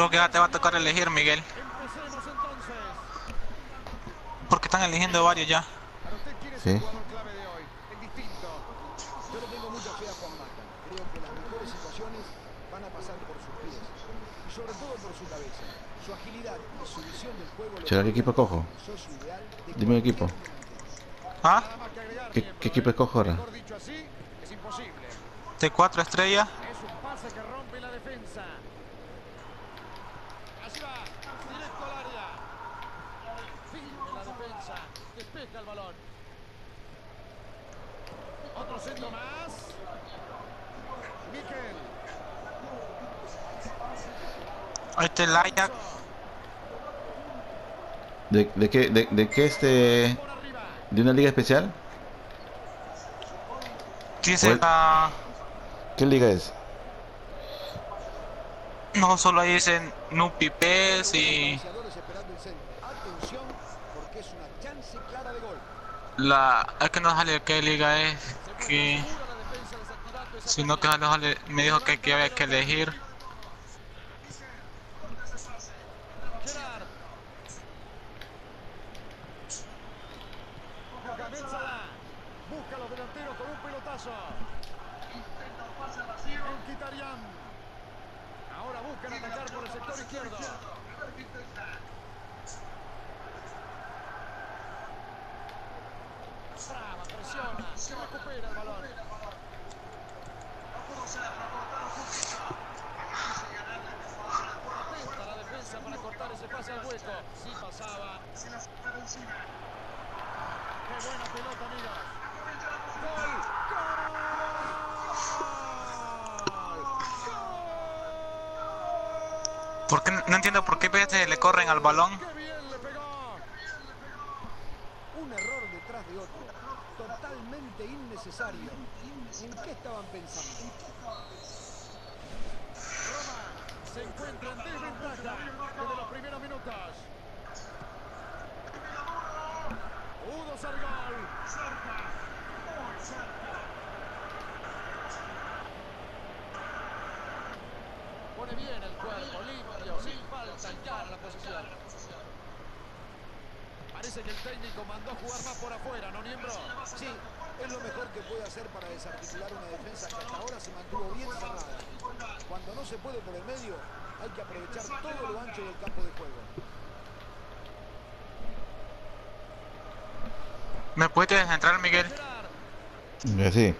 Creo que ya te va a tocar elegir, Miguel. Porque están eligiendo varios ya. Para usted, ¿quién es Sí. el jugador clave de hoy? El distinto. Yo le tengo mucha fe a Juan Mata. El balón. Otro centro más. Miquel. Ahí está el Ajax. ¿De, de qué, de, de qué este... ¿De una liga especial? Dice Bueno. la... ¿Qué liga es? No, solo ahí dicen Nupi PES y Iniciadores esperando el centro. Atención, porque es una chance clara de gol. La... Es que no sale qué liga es. Que... desactivando esa Sino que salida. sale, me dijo que, que había que elegir. Gerard. Mohamed Salah. Busca a los delanteros con un pelotazo. Mkhitaryan. Ahora buscan atacar por el sector izquierdo. Traba, presiona, se recupera el balón. Atenta la defensa para cortar ese pase al hueco. Sí pasaba. Qué buena pelota, amigos. ¡Gol! ¿Por qué? No entiendo por qué veces le corren al balón. Un error detrás de otro. Totalmente innecesario. ¿En qué estaban pensando? Roma se encuentra en desventaja desde los primeros minutos. Udo Sargol. Pone bien el cuerpo, limpio, sin falta, encara la posición. Parece que el técnico mandó jugar más por afuera, ¿no, Niembro? Sí, es lo mejor que puede hacer para desarticular una defensa que hasta ahora se mantuvo bien cerrada. Cuando no se puede por el medio, hay que aprovechar todo lo ancho del campo de juego. ¿Me puedes entrar, Miguel? Eh, Sí.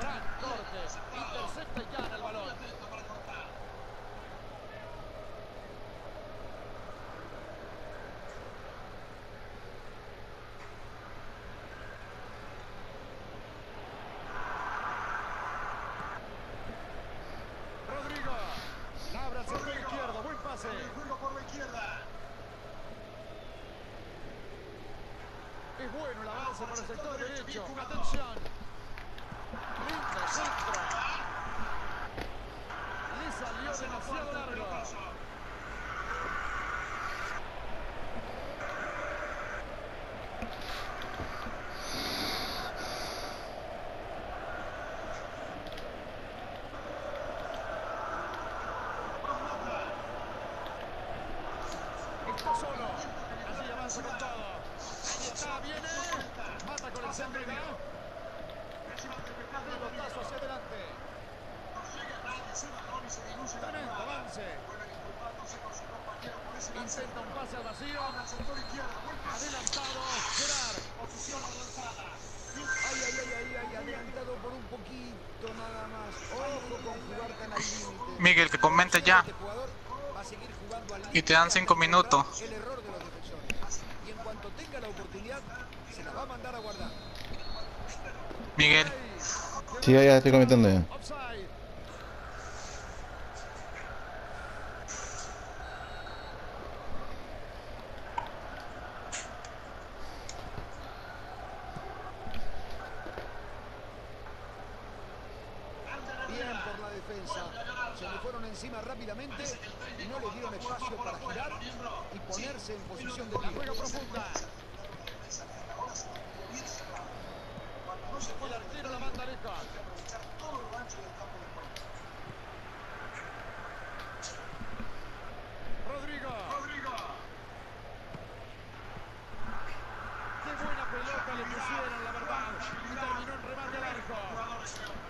Gran corte, intercepta y el balón. Rodrigo, labra al sector izquierdo, buen pase. Es avance por el sector derecho. Atención. Lindo centro. Le salió demasiado largo. Está solo. Allí avanza con todo. Ahí está, viene. Mata con el centro. Pelotazo hacia adelante. Tremendo avance. Intenta un pase al vacío. Adelantado. Gerard. Ay, ay, ay, ay, ay, adelantado por un poquito nada más. Ojo con jugar tan al límite. Miguel, que comente ya. Este jugador va a seguir jugando al Y te dan límite cinco hasta encontrar minutos. El error de los defensores. Y en cuanto tenga la oportunidad, se la va a mandar a guardar. Miguel, Sí, ya, ya estoy comentando ya. rápidamente y no le dieron espacio para girar y ponerse en posición de tiro. profunda. El arquero la manda lejos. Rodrigo. Rodrigo. Qué buena pelota le pusieron, la verdad. Y terminó en remate al arco.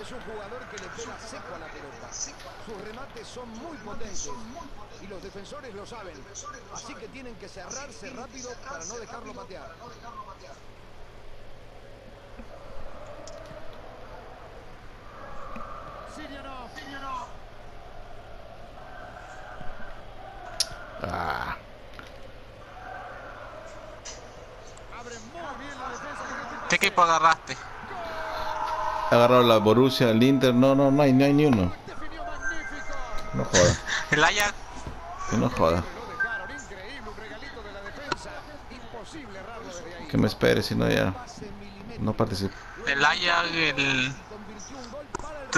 Es un jugador que le pega seco a la pelota. Sus remates son muy potentes y los defensores lo saben. Así que tienen que cerrarse rápido para no dejarlo patear. Ah, Abre muy bien la defensa del equipo. ¿Qué equipo agarraste? Agarrado la Borussia, el Inter. No, no, no hay, no hay ni uno. No joda. El Ajax. Que no joda. Que me espere, si no ya no participo. El Ajax, el, el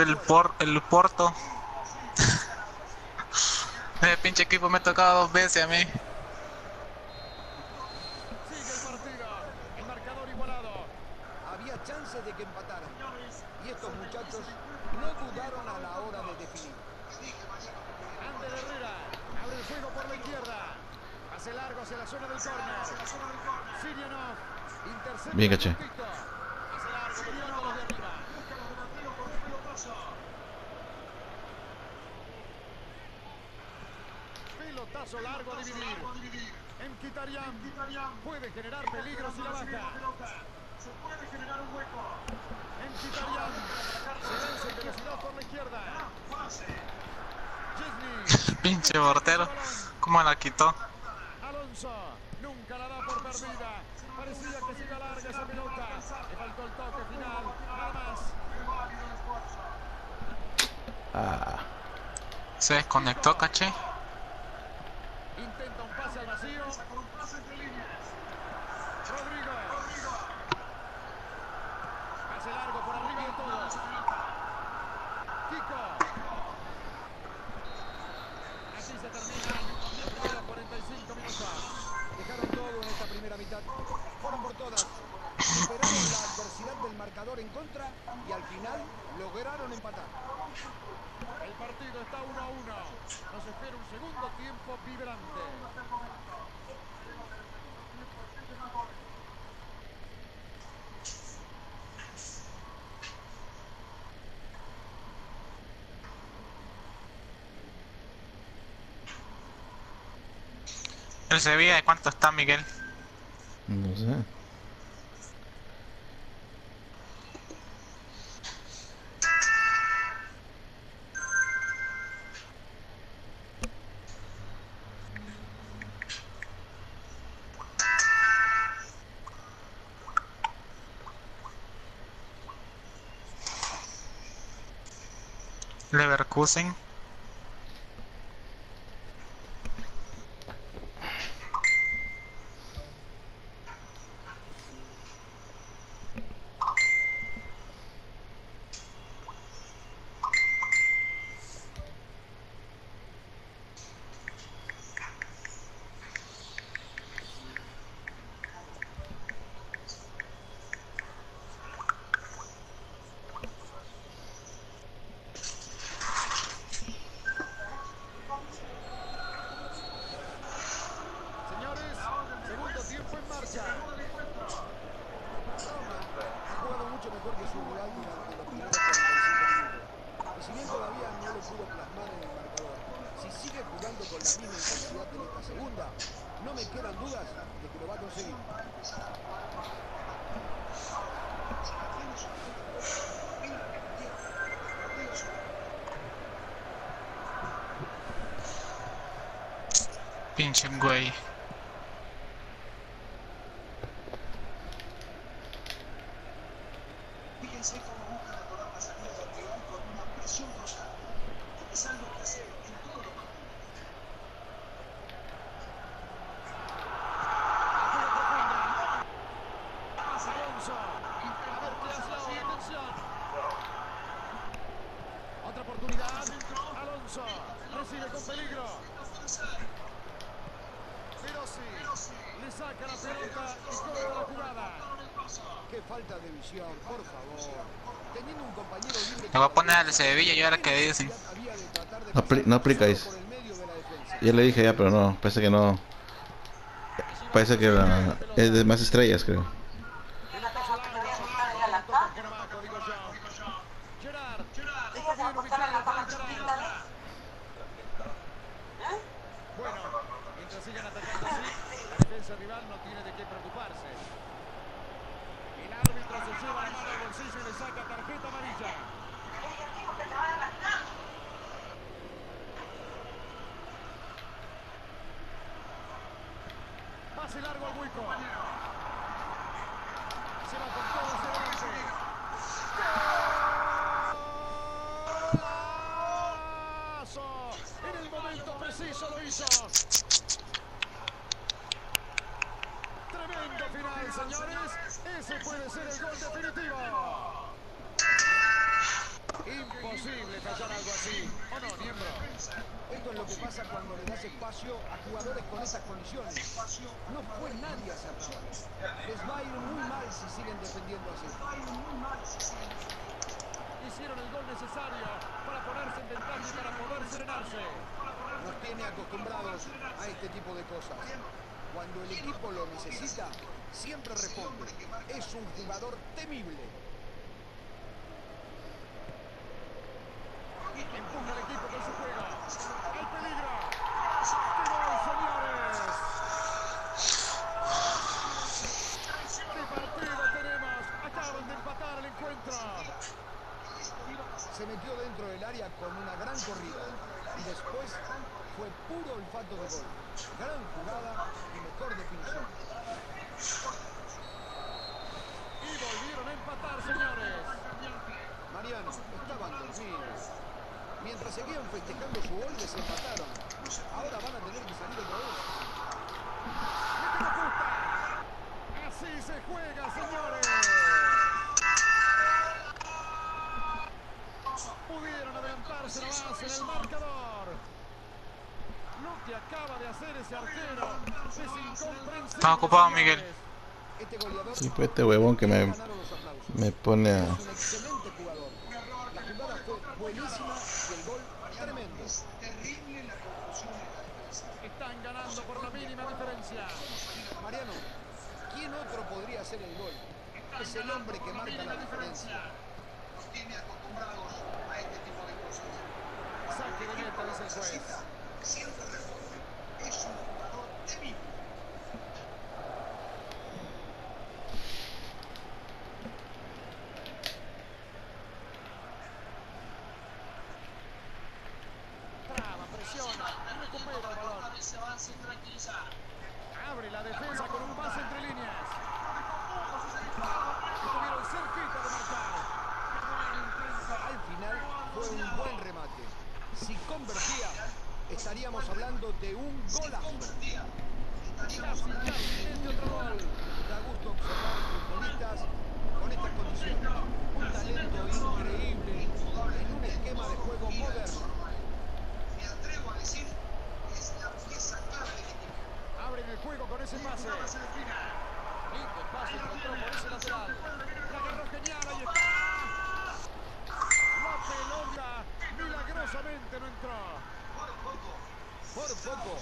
el, por, el Porto. Ese pinche equipo me ha tocado dos veces a mí. Sigue el partido. El marcador igualado. Había chances de que empataran. Y estos muchachos no dudaron a la hora de definir. Ander Herrera. Abre el juego por la izquierda. Hace largo hacia la zona del córner. Sirianov. Intercepta. Bien, caché. Pelotazo largo a dividir. En Kitarian puede generar peligro si la baja. En Kitarian se lanza en velocidad por la izquierda. Chesney. Pinche portero. ¿Cómo la quitó? Alonso nunca la da por perdida. Parecía que se iba larga esa pelota. Le faltó el toque final. Nada más. Ah, Se desconectó, caché. Intenta un pase al vacío. Rodrigo. Pase largo por arriba de todos. Kiko. Así se termina los primeros 45 minutos. Dejaron todo en esta primera mitad. Fueron por todas. Superaron la adversidad del marcador en contra y al final lograron empatar. El partido está 1 a 1. Nos espera un segundo tiempo vibrante. El Sevilla, ¿de cuánto está, Miguel? no sé. Leverkusen. Señores, segundo tiempo en marcha. Roma ha jugado mucho mejor que su rival durante los primeros 45 minutos. Y si bien todavía no lo pudo plasmar en el marcador, si sigue jugando con la misma intensidad en esta segunda, no me quedan dudas de que lo va a conseguir. Pinche güey. Alonso. A ver qué hace ahora. Atención. Otra oportunidad. Alonso. Recibe con peligro. Pirossi. Le saca la pelota y corta la jugada. Qué falta de visión, por favor. Teniendo un compañero libre. Me voy a poner al Sevilla y ahora que No apli- no aplicáis. Ya le dije ya, pero no, parece que no. Parece que la- es de más estrellas, creo. Tocan por abajo, digo yo. Gerard. Está bien ubicado para encarar. Bueno, mientras sigan atacando así, la defensa rival no tiene de qué preocuparse. El árbitro se lleva la mano al bolsillo y le saca tarjeta amarilla. Pase largo al hueco. Se va con todo hacia adelante. ¡Golazo! En el momento preciso lo hizo. Tremendo final, señores. Ese puede ser el gol definitivo. Imposible fallar algo así. ¿O no, miembro? Esto es lo que pasa cuando le das espacio a jugadores con esas condiciones. No fue nadie a cerrar. Les va a ir muy mal si siguen defendiendo así. Hicieron el gol necesario para ponerse en ventaja y para poder serenarse. Nos tiene acostumbrados a este tipo de cosas. Cuando el equipo lo necesita, siempre responde. Es un jugador temible. Empuja al equipo con su juego. ¡Hay peligro! ¡Qué gol, señores! ¡Qué partido tenemos! Acaban de empatar el encuentro. Se metió dentro del área con una gran corrida. Y después fue puro olfato de gol. Gran jugada y mejor definición. Y volvieron a empatar, señores. Mariano, estaban dormidos. Mientras seguían festejando su gol, les empataron. Ahora van a tener que salir otra vez. Así se juega, señores. Pudieron adelantarse nomás en el marcador. Lo que acaba de hacer ese arquero es incomprensible. Está ocupado, Miguel. Este Sí, pues este huevón que me, me pone a... Es un excelente jugador. La jugada fue buenísima y el gol tremendo. Están ganando por la mínima diferencia. Mariano, ¿quién otro podría hacer el gol? Es el hombre que marca la diferencia. Juez. De un buen remate. Si convertía, estaríamos hablando de un golazo. Casi, casi mete otro gol. Da gusto observar futbolistas con estas condiciones. Un talento increíble en un esquema de juego moderno. Abren el juego con ese pase. Lindo pase encontró por ese lateral. La agarró genial, ahí está. La pelota milagrosamente no entró. Por poco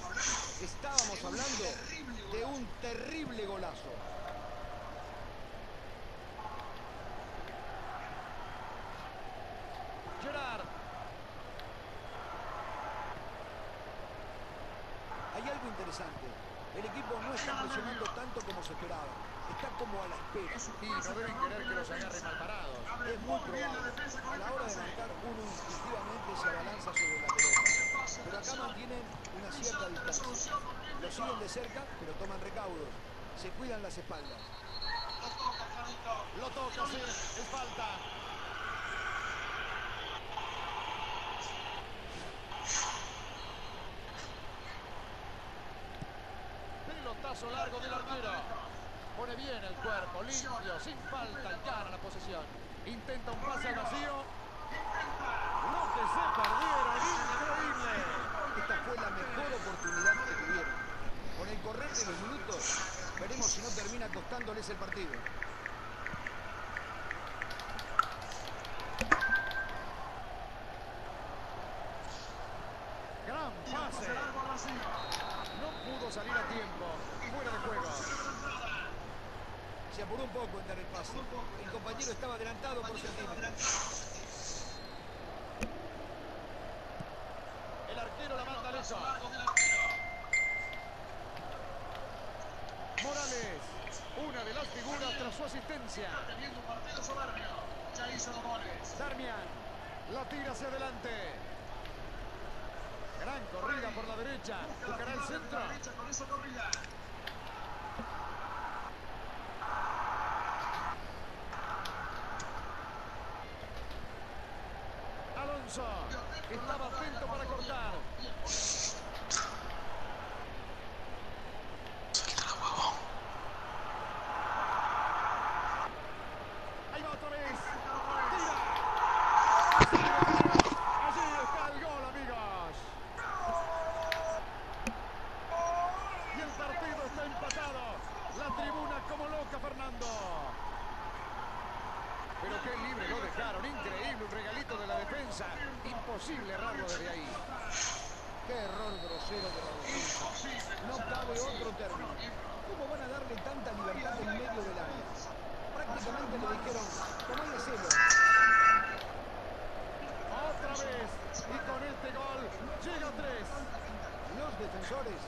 estábamos hablando de un terrible golazo. Gerard. Hay algo interesante. El equipo no está presionando tanto como se esperaba. Está como a la espera. Y no deben querer que los agarren mal parados. Es muy probable. A la hora de marcar, uno instintivamente se abalanza sobre la pelota. Pero acá mantienen una cierta distancia. Lo siguen de cerca, pero toman recaudos. Se cuidan las espaldas. Lo toca, sí, es falta. Pelotazo largo del arquero. Pone bien el cuerpo, limpio, sin falta gana la posesión. Intenta un pase vacío. Lo que se perdieron. Esta fue la mejor oportunidad que tuvieron. Con el correr de los minutos, veremos si no termina costándoles el partido. Gran pase. No pudo salir a tiempo. Fuera de juego. Se apuró un poco en dar el pase. El compañero estaba adelantado por centímetros. arquero la manda lejos. Morales, una de las figuras tras su asistencia. Darmian, la tira hacia adelante. Gran corrida por la derecha. Buscará el centro. Alonso estaba atento para cortar. Ahí va otra vez. Tira. Allí está el gol, amigos. Y el partido está empatado. La tribuna como loca, Fernando. Pero qué libre lo dejaron. Increíble, un regalito de la defensa. Imposible errarlo desde ahí. Qué error grosero de la defensa. No cabe otro término. ¿Cómo van a darle tanta libertad en medio del área? Prácticamente le dijeron, tomale celo. Otra vez. Y con este gol llega a tres. Los defensores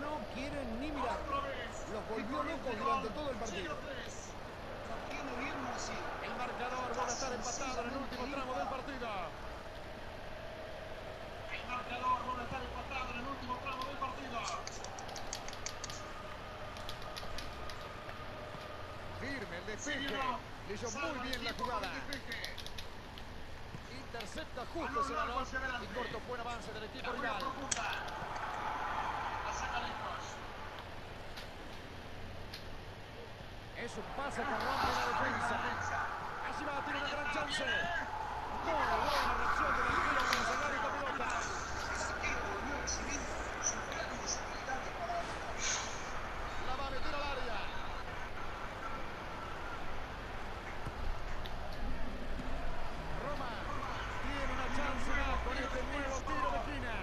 no quieren ni mirar. Los volvió locos durante todo el partido. El marcador va a estar empatado en el último tramo del partido. El marcador va a estar empatado en el último tramo del partido. Firme el despeje. Leyó muy bien la jugada. Intercepta justo ese balón y corto buen avance del equipo rival. Es un pase que rompe la defensa. Así va, tiene una gran chance. Muy buena reacción del arquero para sacar esta pelota. La va a meter al área. Roma tiene una chance más con este nuevo tiro de esquina.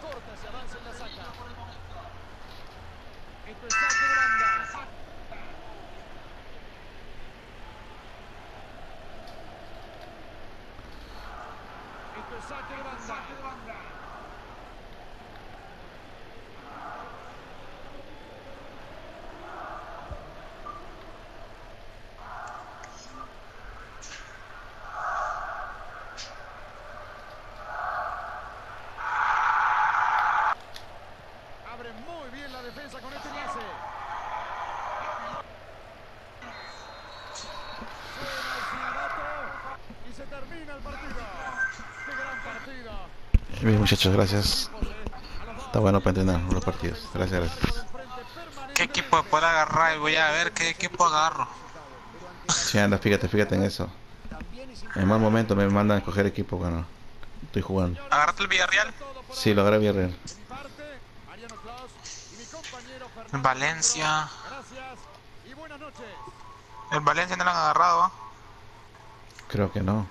Corta, se avanza en la saca. Esto es saque de banda. Esto es saque de banda. Abre muy bien la defensa con este enlace. Suena el silbato y se termina el partido. ¡Qué gran partido! Bien, muchachos, gracias. Está bueno para entrenar los partidos. Gracias, gracias. ¿Qué equipo puedo agarrar? Voy a ver qué equipo agarro. Sí, anda, fíjate, fíjate en eso. En mal momento me mandan a escoger equipo cuando estoy jugando. ¿Agarraste el Villarreal? Sí, lo agarré bien real. De mi parte, Mariano Claus y mi compañero Fernando Valencia. El Valencia no lo han agarrado, ¿ah? Creo que no.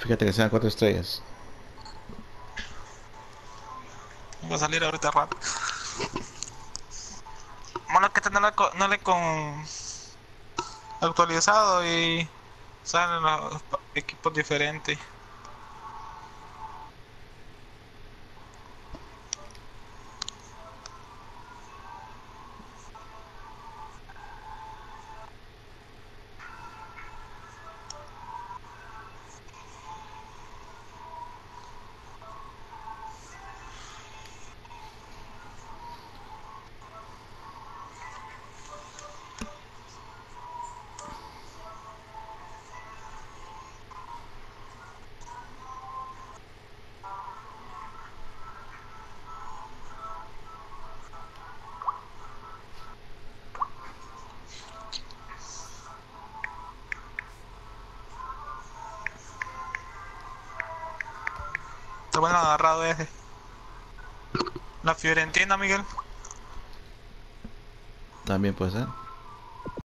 Fíjate que sean cuatro estrellas. Va a salir ahorita rato. Bueno, que este no le, no le con actualizado y salen los equipos diferentes. Bueno agarrado ese. La Fiorentina, Miguel. También puede ser.